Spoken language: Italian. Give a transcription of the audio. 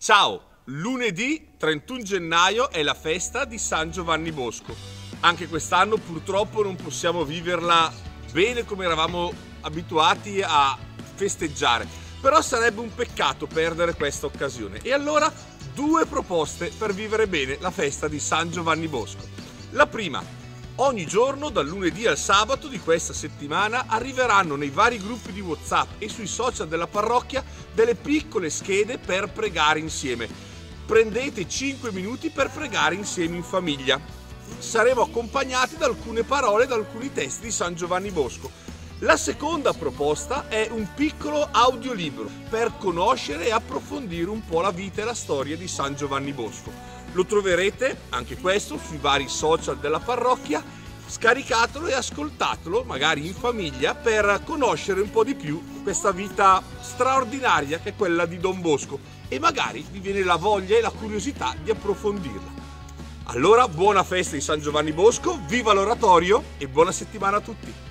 Ciao, lunedì 31 gennaio è la festa di San Giovanni Bosco. Anche quest'anno purtroppo non possiamo viverla bene come eravamo abituati a festeggiare, però sarebbe un peccato perdere questa occasione. E allora due proposte per vivere bene la festa di San Giovanni Bosco. La prima, Ogni giorno, dal lunedì al sabato di questa settimana, arriveranno nei vari gruppi di WhatsApp e sui social della parrocchia delle piccole schede per pregare insieme. Prendete 5 minuti per pregare insieme in famiglia. Saremo accompagnati da alcune parole da alcuni testi di San Giovanni Bosco. La seconda proposta è un piccolo audiolibro per conoscere e approfondire un po' la vita e la storia di San Giovanni Bosco. Lo troverete anche questo sui vari social della parrocchia. Scaricatelo e ascoltatelo, magari in famiglia, per conoscere un po' di più questa vita straordinaria che è quella di Don Bosco e magari vi viene la voglia e la curiosità di approfondirla. Allora, buona festa di San Giovanni Bosco, viva l'oratorio e buona settimana a tutti!